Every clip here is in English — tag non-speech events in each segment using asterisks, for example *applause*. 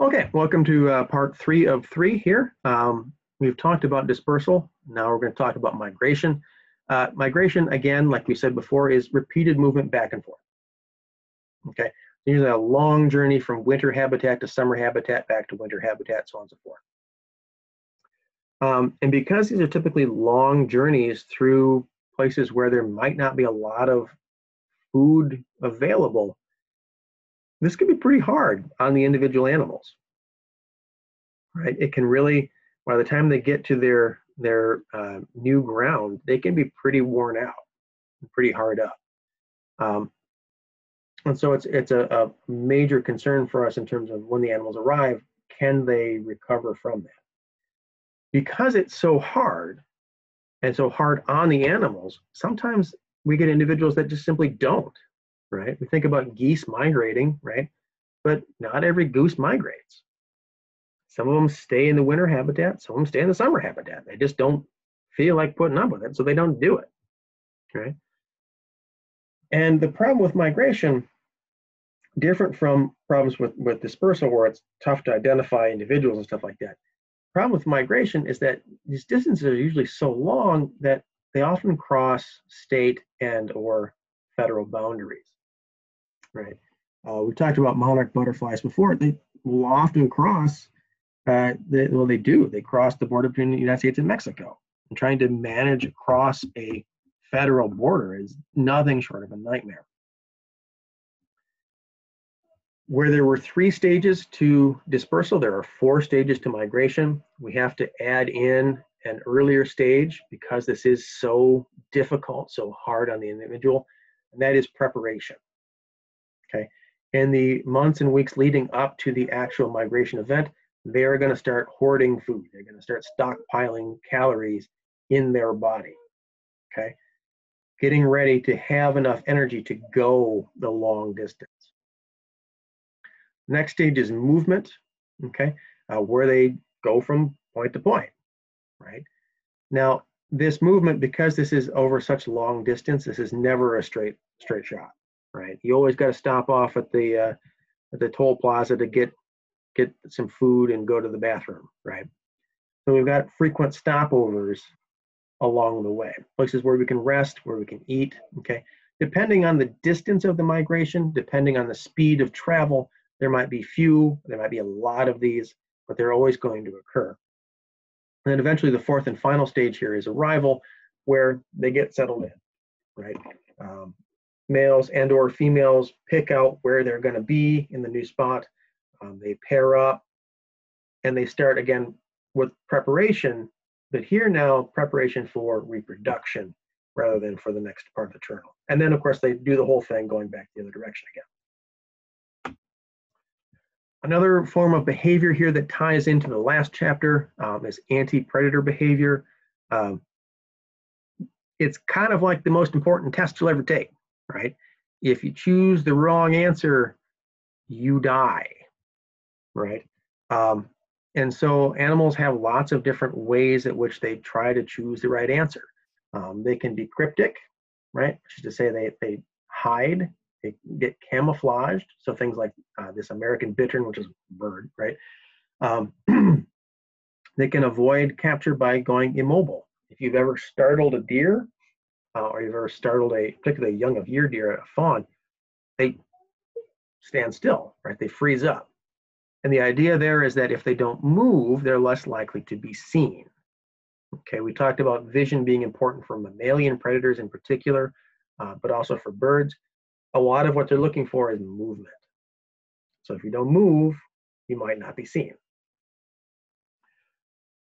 Okay, welcome to uh, part three of three here. Um, we've talked about dispersal. Now we're going to talk about migration. Uh, migration, again, like we said before, is repeated movement back and forth. Okay, usually a long journey from winter habitat to summer habitat, back to winter habitat, so on and so forth. Um, and because these are typically long journeys through places where there might not be a lot of food available, this can be pretty hard on the individual animals, right? It can really, by the time they get to their their uh, new ground, they can be pretty worn out, pretty hard up. Um, and so it's it's a, a major concern for us in terms of when the animals arrive, can they recover from that? Because it's so hard and so hard on the animals, sometimes we get individuals that just simply don't right? We think about geese migrating, right? But not every goose migrates. Some of them stay in the winter habitat, some of them stay in the summer habitat. They just don't feel like putting up with it, so they don't do it. Okay. And the problem with migration, different from problems with, with dispersal, where it's tough to identify individuals and stuff like that. Problem with migration is that these distances are usually so long that they often cross state and or federal boundaries right? Uh, we talked about monarch butterflies before. They will often cross, uh, they, well, they do. They cross the border between the United States and Mexico. And trying to manage across a federal border is nothing short of a nightmare. Where there were three stages to dispersal, there are four stages to migration. We have to add in an earlier stage because this is so difficult, so hard on the individual, and that is preparation? In the months and weeks leading up to the actual migration event, they're going to start hoarding food. They're going to start stockpiling calories in their body, okay? Getting ready to have enough energy to go the long distance. Next stage is movement, okay? Uh, where they go from point to point, right? Now, this movement, because this is over such long distance, this is never a straight straight shot right? You always got to stop off at the uh, at the toll plaza to get get some food and go to the bathroom, right? So we've got frequent stopovers along the way, places where we can rest, where we can eat, okay? Depending on the distance of the migration, depending on the speed of travel, there might be few, there might be a lot of these, but they're always going to occur. And then eventually the fourth and final stage here is arrival, where they get settled in, right? Um, males and or females pick out where they're going to be in the new spot. Um, they pair up and they start again with preparation, but here now preparation for reproduction rather than for the next part of the journal. And then of course they do the whole thing going back the other direction again. Another form of behavior here that ties into the last chapter um, is anti-predator behavior. Um, it's kind of like the most important test you'll ever take right? If you choose the wrong answer, you die, right? Um, and so animals have lots of different ways at which they try to choose the right answer. Um, they can be cryptic, right? Which is to say they, they hide, they get camouflaged. So things like uh, this American bittern, which is a bird, right? Um, *clears throat* they can avoid capture by going immobile. If you've ever startled a deer, uh, or you've ever startled a particularly young of year deer, a fawn, they stand still, right? They freeze up. And the idea there is that if they don't move, they're less likely to be seen. Okay, we talked about vision being important for mammalian predators in particular, uh, but also for birds. A lot of what they're looking for is movement. So if you don't move, you might not be seen.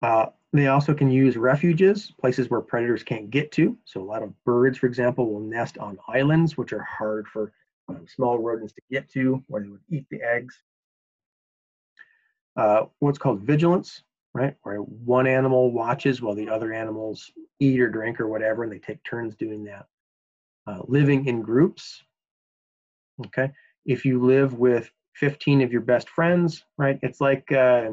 Uh, they also can use refuges, places where predators can't get to. So a lot of birds, for example, will nest on islands, which are hard for um, small rodents to get to, where they would eat the eggs. Uh, what's called vigilance, right? Where one animal watches while the other animals eat or drink or whatever, and they take turns doing that. Uh, living in groups, okay? If you live with 15 of your best friends, right? It's like uh,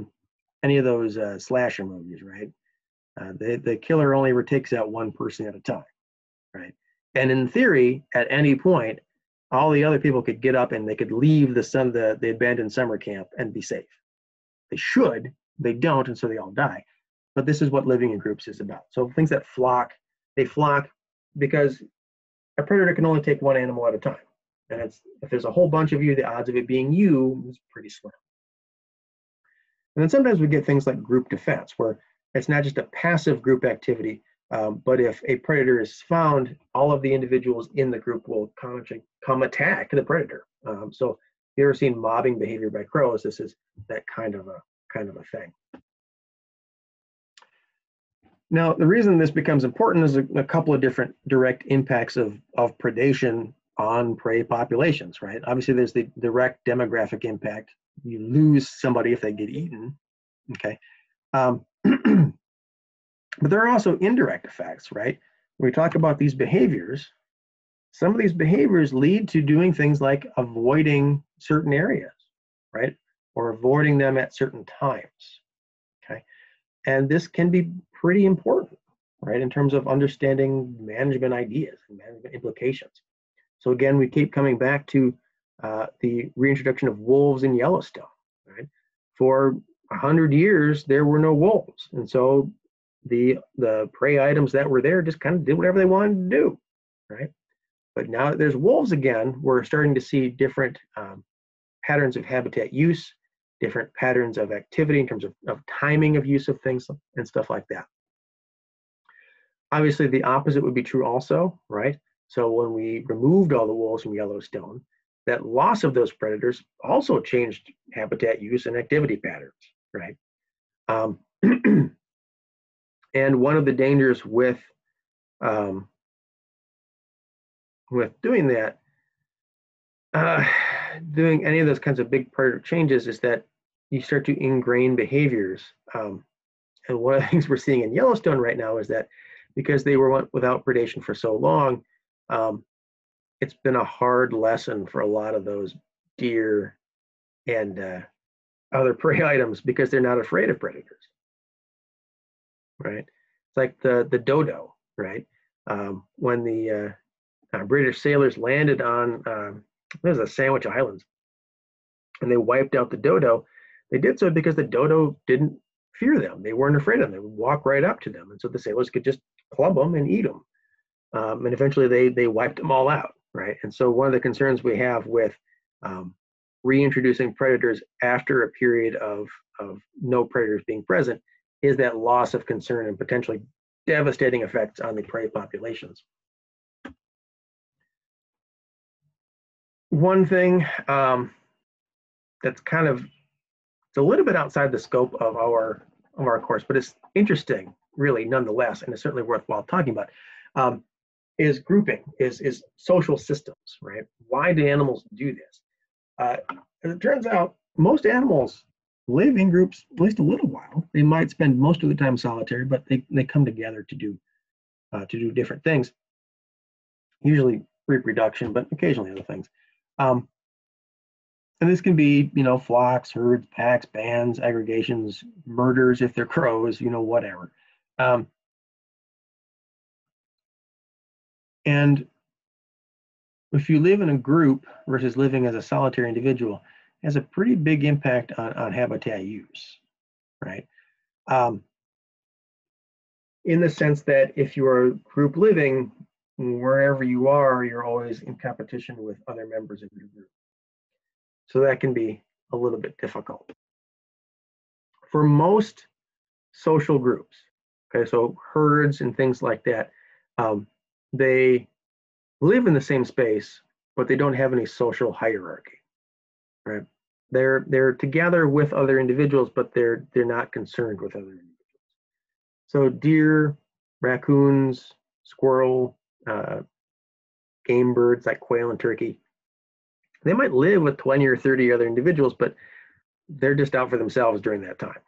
any of those uh, slasher movies, right? Uh, the, the killer only takes out one person at a time, right? And in theory, at any point, all the other people could get up and they could leave the sun, the, the abandoned summer camp and be safe, they should, they don't, and so they all die. But this is what living in groups is about. So things that flock, they flock because a predator can only take one animal at a time. And it's if there's a whole bunch of you, the odds of it being you is pretty slim. And then sometimes we get things like group defense, where it's not just a passive group activity, um, but if a predator is found, all of the individuals in the group will come, come attack the predator. Um, so if you ever seen mobbing behavior by crows, this is that kind of a kind of a thing. Now, the reason this becomes important is a, a couple of different direct impacts of, of predation on prey populations, right? Obviously, there's the direct demographic impact. You lose somebody if they get eaten, okay? Um, *clears throat* but there are also indirect effects, right? When we talk about these behaviors, some of these behaviors lead to doing things like avoiding certain areas, right? Or avoiding them at certain times, okay? And this can be pretty important, right, in terms of understanding management ideas and management implications. So again, we keep coming back to uh, the reintroduction of wolves in Yellowstone, right? For a hundred years, there were no wolves, and so the the prey items that were there just kind of did whatever they wanted to do, right? But now that there's wolves again, we're starting to see different um, patterns of habitat use, different patterns of activity in terms of, of timing of use of things and stuff like that. Obviously, the opposite would be true also, right? So when we removed all the wolves from Yellowstone, that loss of those predators also changed habitat use and activity patterns, right? Um, *clears throat* and one of the dangers with um, with doing that, uh, *sighs* doing any of those kinds of big predator changes is that you start to ingrain behaviors. Um, and one of the *laughs* things we're seeing in Yellowstone right now is that because they were without predation for so long, um, it's been a hard lesson for a lot of those deer and uh, other *laughs* prey items because they're not afraid of predators. Right? It's like the the dodo, right? Um, when the uh, uh, British sailors landed on um, there's a Sandwich Islands, and they wiped out the dodo. They did so because the dodo didn't fear them. They weren't afraid of them. They would walk right up to them, and so the sailors could just club them and eat them. Um, and eventually, they they wiped them all out, right? And so one of the concerns we have with um, reintroducing predators after a period of of no predators being present is that loss of concern and potentially devastating effects on the prey populations. One thing um, that's kind of it's a little bit outside the scope of our of our course, but it's interesting, really, nonetheless, and it's certainly worthwhile talking about. Um, is grouping, is is social systems, right? Why do animals do this? Uh, as it turns out, most animals live in groups at least a little while. They might spend most of the time solitary, but they, they come together to do uh, to do different things. Usually reproduction, but occasionally other things. Um, and this can be, you know, flocks, herds, packs, bands, aggregations, murders if they're *laughs* crows, you know, whatever. Um, and if you live in a group versus living as a solitary individual, has a pretty big impact on, on habitat use, right? Um, in the sense that if you are group living, wherever you are, you're always in competition with other members of your group. So that can be a little bit difficult. For most social groups, okay, so herds and things like that, um, they live in the same space, but they don't have any social hierarchy, right? They're they're together with other individuals, but they're they're not concerned with other individuals. So deer, raccoons, squirrel, uh, game birds like quail and turkey, they might live with 20 or 30 other individuals, but they're just out for themselves during that time.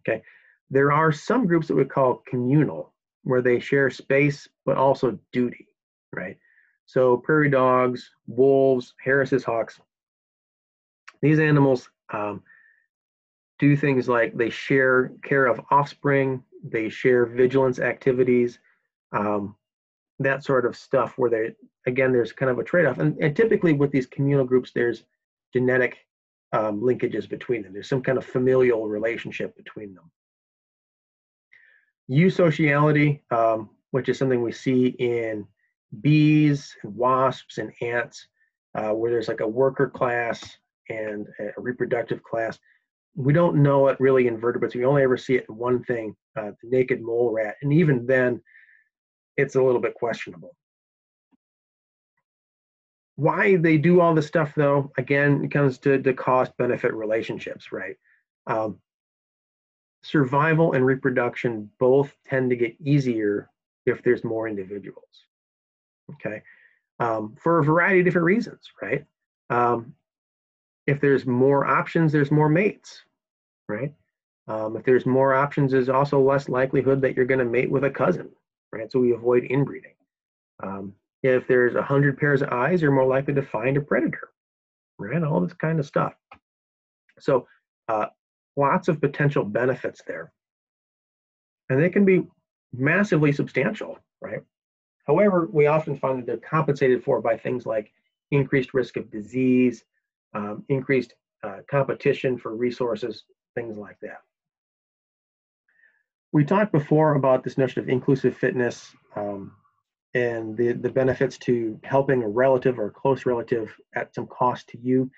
Okay. There are some groups that we call communal, where they share space but also duty, right? So prairie dogs, wolves, Harris's hawks, these animals um, do things like they share care of offspring, they share vigilance activities, um, that sort of stuff where they, again, there's kind of a trade-off. And, and typically with these communal groups, there's genetic um, linkages between them. There's some kind of familial relationship between them. Eusociality, um, which is something we see in bees and wasps and ants, uh, where there's like a worker class and a reproductive class. We don't know it really in vertebrates. We only ever see it in one thing, uh, the naked mole rat. And even then, it's a little bit questionable. Why they do all this stuff, though, again, it comes to the cost benefit relationships, right? Um, survival and reproduction both tend to get easier if there's more individuals, okay? Um, for a variety of different reasons, right? Um, if there's more options, there's more mates, right? Um, if there's more options, there's also less likelihood that you're going to mate with a cousin, right? So we avoid inbreeding. Um, if there's a hundred pairs of eyes, you're more likely to find a predator, right? All this kind of stuff. So uh, lots of potential benefits there, and they can be massively substantial, right? However, we often find that they're compensated for by things like increased risk of disease, um, increased uh, competition for resources, things like that. We talked before about this notion of inclusive fitness um, and the, the benefits to helping a relative or a close relative at some cost to you.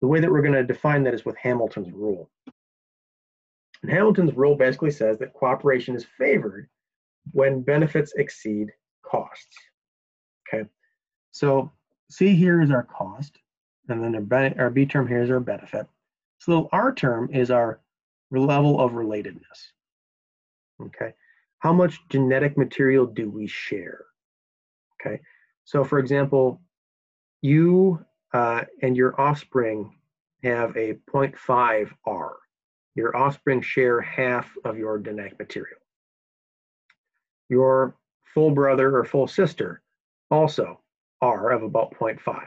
The way that we're going to define that is with Hamilton's rule. And Hamilton's rule basically says that cooperation is favored when benefits exceed costs. Okay, so C here is our cost, and then our, B term here is our benefit. So our term is our level of relatedness. Okay, how much genetic material do we share? Okay, so for example, you uh, and your offspring have a 0.5 R. Your offspring share half of your genetic material. Your full brother or full sister also R of about 0.5.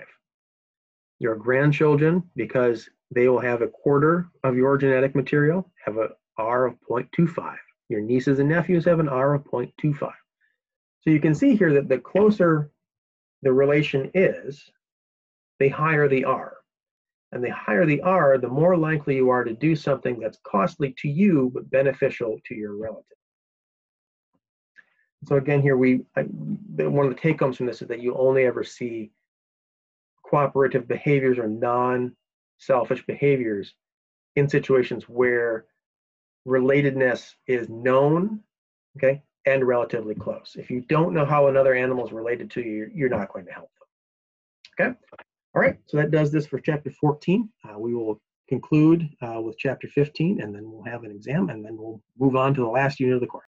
Your grandchildren, because they will have a quarter of your genetic material, have a R of 0.25. Your nieces and nephews have an R of 0.25. So you can see here that the closer the relation is, the higher the R. And the higher the R, the more likely you are to do something that's costly to you but beneficial to your relative. So again, here we I, one of the take homes from this is that you only ever see cooperative behaviors or non-selfish behaviors in situations where relatedness is known, okay, and relatively close. If you don't know how another animal is related to you, you're not going to help them. Okay. All right. So that does this for chapter 14. Uh, we will conclude uh, with chapter 15, and then we'll have an exam, and then we'll move on to the last unit of the course.